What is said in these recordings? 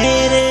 hit it.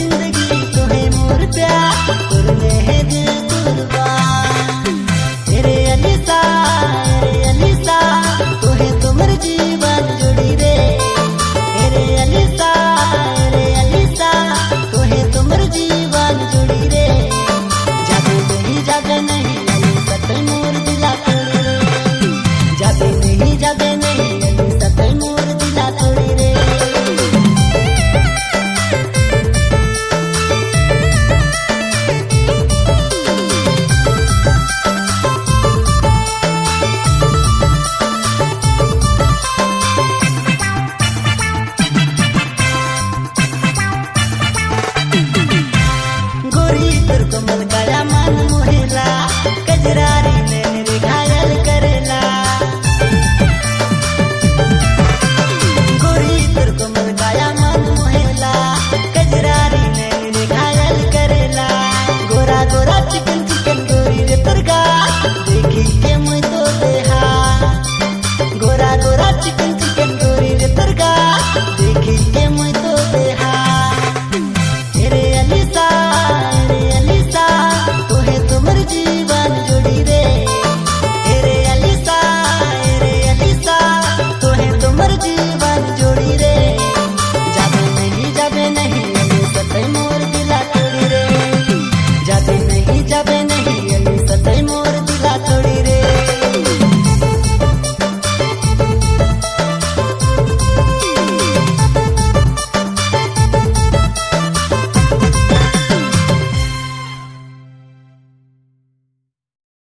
जिंदगी